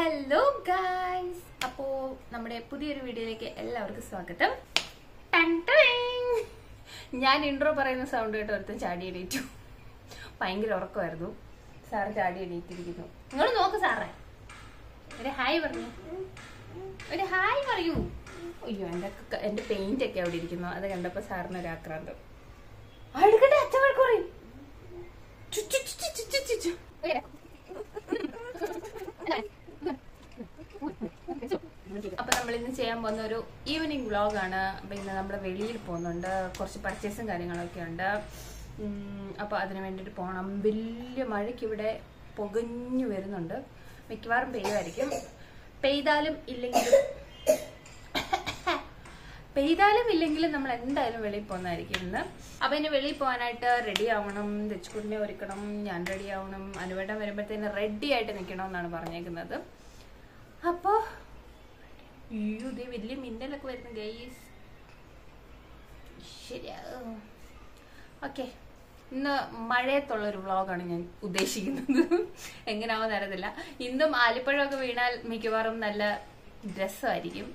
Hello guys അപ്പോ നമ്മുടെ പുതിയൊരു വീഡിയോയിലേക്ക് എല്ലാവർക്കും സ്വാഗതം. ഞാൻ ഇൻട്രോ പറയുന്ന സൗണ്ട് കേട്ട് ഒരുത്തും ചാടി എണീറ്റു. ഭയങ്കര ഉറക്കമായിരുന്നു. സാറ് ചാടി എണീറ്റിരിക്കുന്നു. നിങ്ങൾ നോക്ക് സാറേ. ഒരു ഹായ് പറഞ്ഞു. ഒരു ഹായ് പറയൂ. അയ്യോ എന്റെ എന്റെ പെയിന്റ് ഒക്കെ അവിടെ ഇരിക്കുന്നു. അത് കണ്ടപ്പോൾ സാറിന് ഒരു ആക്രാന്തം അടുക്കട്ടെ നമ്മൾ ഇന്ന് ചെയ്യാൻ പോകുന്ന ഒരു ഈവനിങ് വ്ളോഗ് ആണ്. അപ്പൊ ഇന്ന് നമ്മൾ വെളിയിൽ പോകുന്നുണ്ട്. കുറച്ച് പർച്ചേസും കാര്യങ്ങളൊക്കെ ഉണ്ട്. അപ്പോൾ അപ്പൊ അതിന് വേണ്ടിട്ട് പോകണം വലിയ മഴയ്ക്ക് ഇവിടെ പുകഞ്ഞു വരുന്നുണ്ട്. മിക്കവാറും പെയ്യുമായിരിക്കും. പെയ്താലും ഇല്ലെങ്കിലും പെയ്താലും ഇല്ലെങ്കിലും നമ്മൾ എന്തായാലും വെളിയിൽ പോകുന്നതായിരിക്കും ഇന്ന്. അപ്പൊ ഇനി വെളിയിൽ പോകാനായിട്ട് റെഡി ആവണം തെച്ചുകുട്ടിനെ ഒരുക്കണം ഞാൻ റെഡി ആവണം അനുവേട്ടം വരുമ്പോഴത്തേന് റെഡി ആയിട്ട് നിൽക്കണം എന്നാണ് പറഞ്ഞേക്കുന്നത്. അപ്പോ അയ്യോ ഇതേ വലിയ മിന്നലൊക്കെ വരുന്നു ഗൈസ് ഓക്കെ ഇന്ന് മഴയത്തുള്ളൊരു വ്ളോഗാണ് ഞാൻ ഉദ്ദേശിക്കുന്നത്. എങ്ങനെയാവുന്ന അറിയത്തില്ല. ഇന്നും ആലിപ്പഴമൊക്കെ വീണാൽ മിക്കവാറും നല്ല രസമായിരിക്കും.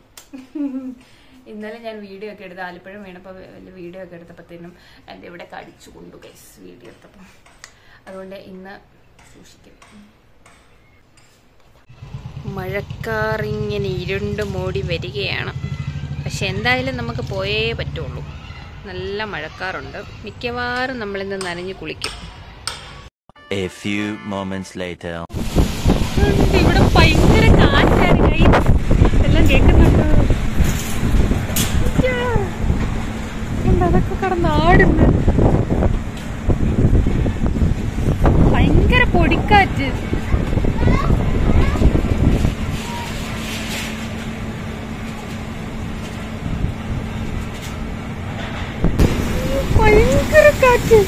ഇന്നലെ ഞാൻ വീഡിയോ ഒക്കെ എടുത്ത് ആലിപ്പഴം വീണപ്പോൾ വീഡിയോ ഒക്കെ എടുത്തപ്പോഴത്തേനും എന്റെ ഇവിടെ കടിച്ചു കൊണ്ടു ഗൈസ് വീഡിയോ എടുത്തപ്പം. അതുകൊണ്ട് ഇന്ന് സൂക്ഷിക്കും. മഴക്കാറിങ്ങനെ ഇരുണ്ട് മൂടി വരികയാണ്. പക്ഷെ എന്തായാലും നമുക്ക് പോയേ പറ്റുള്ളൂ. നല്ല മഴക്കാറുണ്ട്. മിക്കവാറും നമ്മളിന്ന് നനഞ്ഞ് കുളിക്കും. ഇവിടെ ഭയങ്കര കാറ്റ്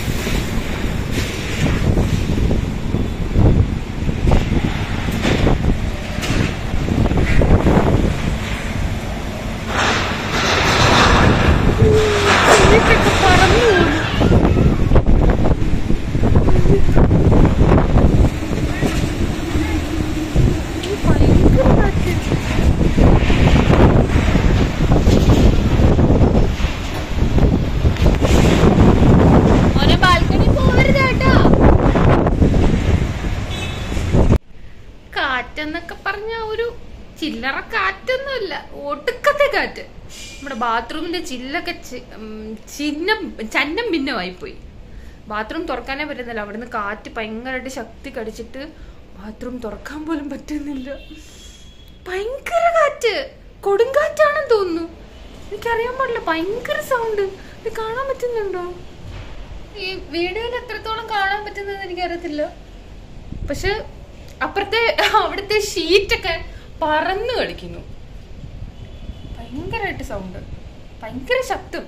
ഇതൊക്കെ പറന്നു പോകുന്നു ഭയങ്കര കാറ്റ് മോനെ ബാൽക്കണി പോവരുത് കേട്ടോ കാറ്റെന്നൊക്കെ പറഞ്ഞ ഒരു ചില്ലറ കാറ്റൊന്നുമില്ല ഒടുക്കത്തെ കാറ്റ് നമ്മുടെ ബാത്റൂമിന്റെ ചില്ലൊക്കെ ചിഹ്നം ചന്നം ഭിന്നമായി പോയി ബാത്റൂം തുറക്കാനേ പറ്റുന്നില്ല. അവിടുന്ന് കാറ്റ് ഭയങ്കരമായിട്ട് ശക്തി കടിച്ചിട്ട് ബാത്റൂം തുറക്കാൻ പോലും പറ്റുന്നില്ല. ഭയങ്കര കാറ്റ്. കൊടുങ്കാറ്റാണെന്ന് തോന്നുന്നു. എനിക്കറിയാൻ പാടില്ല. ഭയങ്കര സൗണ്ട് ഇത് കാണാൻ പറ്റുന്നുണ്ടോ? ഈ വീഡിയോയിൽ എത്രത്തോളം കാണാൻ പറ്റുന്നത് എനിക്കറിയത്തില്ല. പക്ഷെ അപ്പുറത്തെ അവിടുത്തെ ഷീറ്റൊക്കെ പറന്നു കളിക്കുന്നു ഭയങ്കരമായിട്ട് സൗണ്ട് ഭയങ്കര ശബ്ദം.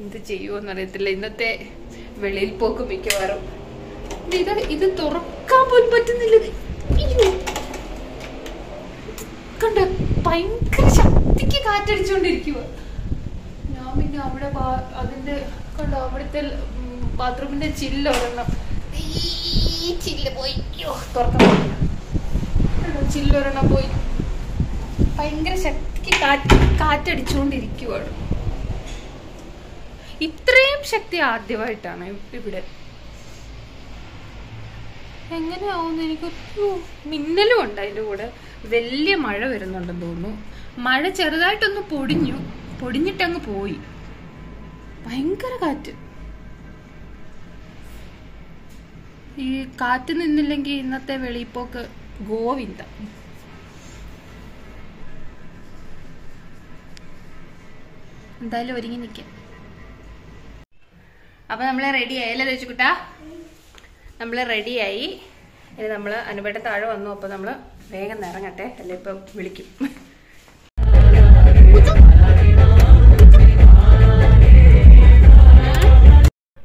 എന്ത് ചെയ്യുമെന്ന് അറിയത്തില്ല. ഇന്നത്തെ വെളിയിൽ പോക്ക് മിക്കവാറും. ഇത് ഇത് തുറക്കാൻ പോലും പറ്റുന്നില്ല. കണ്ട? ഭയങ്കര ശക്തിക്ക് കാറ്റടിച്ചുകൊണ്ടിരിക്കുക ഞാൻ പിന്നെ അവിടെ അതിന്റെ കണ്ടോ? അവിടുത്തെ ബാത്റൂമിന്റെ ചില്ല് ഒരെണ്ണം. ഈ ചില്ല് പോയി. തുറക്കാൻ ചില്ലൊരെണ്ണം പോയി. ഭയങ്കര ശക്തിക്ക് കാറ്റ് കാറ്റടിച്ചുകൊണ്ടിരിക്കുവാണ്. ഇത്രയും ശക്തി ആദ്യമായിട്ടാണ് ഇവിടെ. എങ്ങനെയാവുന്നു എനിക്ക് മിന്നലും ഉണ്ട് അതിന്റെ കൂടെ. വലിയ മഴ വരുന്നുണ്ടെന്ന് തോന്നുന്നു. മഴ ചെറുതായിട്ടൊന്ന് പൊടിഞ്ഞു. പൊടിഞ്ഞിട്ടങ്ങ് പോയി. ഭയങ്കര കാറ്റ്. ഈ കാറ്റ് നിന്നില്ലെങ്കിൽ ഇന്നത്തെ വെളിപ്പോക്ക് ഗോവിന്ദ എന്തായാലും ഒരുങ്ങി നിൽക്കാം അപ്പൊ നമ്മൾ റെഡി അല്ലേ ചോദിച്ചുകുട്ടാ നമ്മൾ റെഡിയായി ഇനി നമ്മൾ അനുപേട്ട താഴെ വന്നു അപ്പൊ നമ്മൾ വേഗം ഇറങ്ങട്ടെ. അല്ലെ ഇപ്പൊ വിളിക്കും.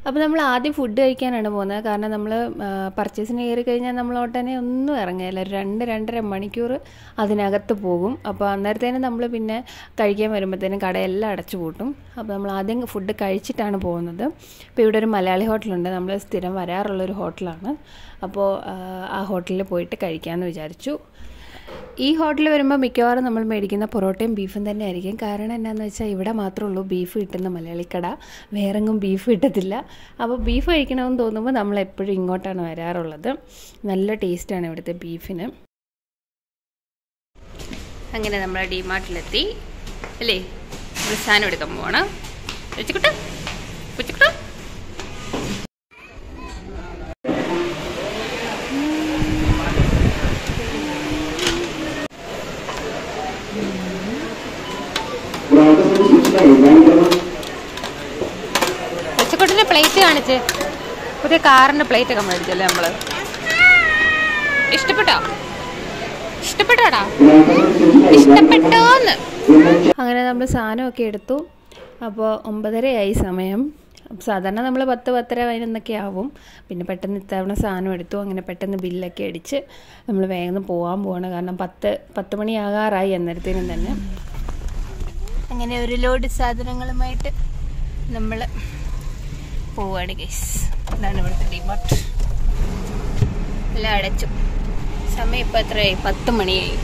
അപ്പോൾ നമ്മൾ ആദ്യം ഫുഡ് കഴിക്കാനാണ് പോകുന്നത്. കാരണം നമ്മൾ പർച്ചേസിന് കയറി കഴിഞ്ഞാൽ നമ്മൾ ഉടനെ ഒന്നും ഇറങ്ങില്ല രണ്ട് രണ്ടര മണിക്കൂർ അതിനകത്ത് പോകും. അപ്പോൾ അന്നേരത്തേനും നമ്മൾ പിന്നെ കഴിക്കാൻ വരുമ്പോഴത്തേനും കടയെല്ലാം അടച്ചു പൂട്ടും. അപ്പോൾ നമ്മൾ ആദ്യം ഫുഡ് കഴിച്ചിട്ടാണ് പോകുന്നത്. ഇപ്പോൾ ഇവിടെ ഒരു മലയാളി ഹോട്ടലുണ്ട്. നമ്മൾ സ്ഥിരം വരാറുള്ളൊരു ഹോട്ടലാണ്. അപ്പോൾ ആ ഹോട്ടലിൽ പോയിട്ട് കഴിക്കാമെന്ന് വിചാരിച്ചു. ഈ ഹോട്ടലിൽ വരുമ്പോൾ മിക്കവാറും നമ്മൾ മേടിക്കുന്ന പൊറോട്ടയും ബീഫും തന്നെ ആയിരിക്കും. കാരണം എന്താണെന്ന് വെച്ചാൽ ഇവിടെ മാത്രമേ ഉള്ളൂ ബീഫ് കിട്ടുന്ന മലയാളിക്കട. വേറെങ്ങും ബീഫ് കിട്ടത്തില്ല. അപ്പോൾ ബീഫ് കഴിക്കണമെന്ന് തോന്നുമ്പോൾ നമ്മൾ എപ്പോഴും ഇങ്ങോട്ടാണ് വരാറുള്ളത്. നല്ല ടേസ്റ്റാണ് ഇവിടുത്തെ ബീഫിന്. അങ്ങനെ നമ്മൾ ഡിമാർട്ടിലെത്തി. അല്ലേ? ഒരു സാധനം എടുക്കാൻ പോവാണ്. വെച്ചുക്കുട്ട വെച്ചുക്കുട്ട വെച്ചുക്കുട്ടിന്റെ പ്ലേറ്റ് കാണിച്ച്. പുതിയ കാറിന്റെ പ്ലേറ്റ് ഒക്കെ മേടിച്ചല്ലേ നമ്മൾ? ഇഷ്ടപ്പെട്ടോ? ഇഷ്ടപ്പെട്ടോടാ? ഇഷ്ടപ്പെട്ടോന്ന്. അങ്ങനെ നമ്മൾ സാധനമൊക്കെ എടുത്തു. അപ്പോൾ ഒമ്പതരയായി സമയം. സാധാരണ നമ്മൾ പത്ത് പത്തര പതിനൊന്നൊക്കെ ആവും. പിന്നെ പെട്ടെന്ന് ഇത്തവണ സാധനം എടുത്തു. അങ്ങനെ പെട്ടെന്ന് ബില്ലൊക്കെ അടിച്ച് നമ്മൾ വേഗം പോകാൻ പോവാണ്. കാരണം പത്ത് പത്ത് മണിയാകാറായി അന്നേരത്തേനും തന്നെ. അങ്ങനെ ഒരു ലോഡ് സാധനങ്ങളുമായിട്ട് നമ്മൾ പോവാണ് ഗൈസ് ഇതാണ് ഇവിടുത്തെ ഡിമാർട്ട്. എല്ലാം അടച്ചു. സമയം ഇപ്പം എത്രയായി? പത്ത് മണിയായി.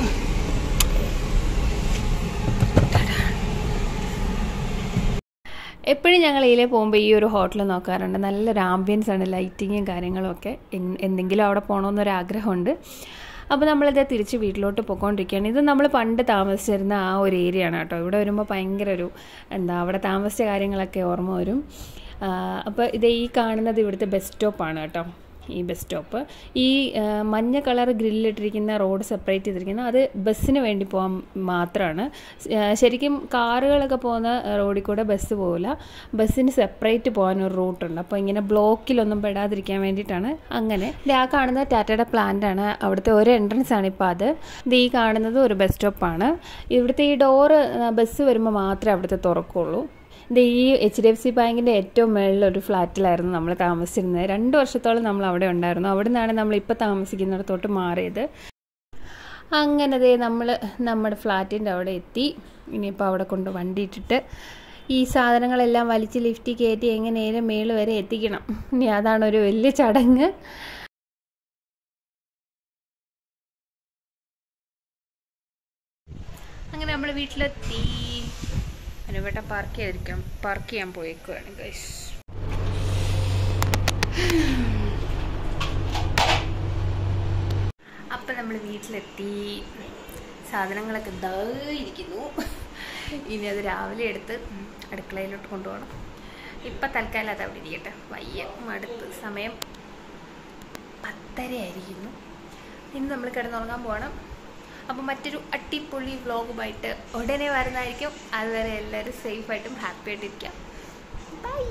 എപ്പോഴും ഞങ്ങൾ ഇതിലെ പോകുമ്പോൾ ഈ ഒരു ഹോട്ടൽ നോക്കാറുണ്ട്. നല്ലൊരു ആംബിയൻസ് ആണ് ലൈറ്റിങ്ങും കാര്യങ്ങളും ഒക്കെ. എന്തെങ്കിലും അവിടെ പോകണമെന്നൊരു ആഗ്രഹമുണ്ട്. അപ്പോൾ നമ്മളിത് തിരിച്ച് വീട്ടിലോട്ട് പോയിക്കൊണ്ടിരിക്കുകയാണ്. ഇത് നമ്മൾ പണ്ട് താമസിച്ചിരുന്ന ആ ഒരു ഏരിയ ആണ് കേട്ടോ. ഇവിടെ വരുമ്പോൾ ഭയങ്കര ഒരു എന്താ അവിടെ താമസിച്ച കാര്യങ്ങളൊക്കെ ഓർമ്മ വരും. അപ്പോൾ ഇത് ഈ കാണുന്നത് ഇവിടുത്തെ ബസ് സ്റ്റോപ്പാണ് കേട്ടോ ഈ ബസ് സ്റ്റോപ്പ് ഈ മഞ്ഞ കളർ ഗ്രില്ലിട്ടിരിക്കുന്ന റോഡ് സെപ്പറേറ്റ് ചെയ്തിരിക്കുന്ന അത് ബസ്സിന് വേണ്ടി പോകാൻ മാത്രമാണ് ശരിക്കും കാറുകളൊക്കെ പോകുന്ന റോഡിൽ കൂടെ ബസ് പോകില്ല ബസ്സിന് സെപ്പറേറ്റ് പോകാൻ ഒരു റൂട്ടുണ്ട് അപ്പോൾ ഇങ്ങനെ ബ്ലോക്കിലൊന്നും പെടാതിരിക്കാൻ വേണ്ടിയിട്ടാണ് അങ്ങനെ. ആ കാണുന്ന ടാറ്റയുടെ പ്ലാന്റ് ആണ്. അവിടുത്തെ ഒരു എൻട്രൻസ് ആണ് ഇപ്പോൾ അത്. ഇത് ഈ കാണുന്നത് ഒരു ബസ് സ്റ്റോപ്പാണ് ഇവിടുത്തെ ഈ ഡോറ് ബസ് വരുമ്പോൾ മാത്രമേ അവിടുത്തെ തുറക്കുള്ളൂ. ഇത് ഈ എച്ച് ഡി എഫ് സി ബാങ്കിന്റെ ഏറ്റവും മുകളിൽ ഒരു ഫ്ലാറ്റിലായിരുന്നു നമ്മൾ താമസിച്ചിരുന്നത്. രണ്ട് വർഷത്തോളം നമ്മൾ അവിടെ ഉണ്ടായിരുന്നു. അവിടെ നിന്നാണ് നമ്മൾ ഇപ്പോൾ താമസിക്കുന്നിടത്തോട്ട് മാറിയത്. അങ്ങനെ ദേ നമ്മൾ നമ്മുടെ ഫ്ലാറ്റിന്റെ അവിടെ എത്തി. ഇനിയിപ്പോൾ അവിടെ കൊണ്ട് വണ്ടി ഇട്ടിട്ട് ഈ സാധനങ്ങളെല്ലാം വലിച്ച് ലിഫ്റ്റിൽ കയറ്റി എങ്ങനെയും മേൾ വരെ എത്തിക്കണം. ഇനി അതാണ് ഒരു വലിയ ചടങ്ങ്. അങ്ങനെ നമ്മൾ വീട്ടിലെത്തി. അനുവേട്ടൻ പാർക്ക് ചെയ്തിരിക്കാം. പാർക്ക് ചെയ്യാൻ പോയേക്കുവാണ് ഗൈസ് അപ്പം നമ്മൾ വീട്ടിലെത്തി. സാധനങ്ങളൊക്കെ ദാ ഇരിക്കുന്നു. ഇനി അത് രാവിലെ എടുത്ത് അടുക്കളയിലോട്ട് കൊണ്ടുപോകണം. ഇപ്പം തൽക്കാലം അത് അവിടെ ഇരിക്കട്ടെ. വയ്യ മടുത്ത്. സമയം പത്തര ആയിരിക്കുന്നു ഇനി നമ്മൾ കിടന്നുറങ്ങാൻ പോകണം. അപ്പോൾ മറ്റൊരു അടിപൊളി വ്ളോഗുമായിട്ട് ഉടനെ വരുന്നതായിരിക്കും. അതുവരെ എല്ലാവരും സേഫായിട്ടും ഹാപ്പി ആയിട്ടിരിക്കാം. ബൈ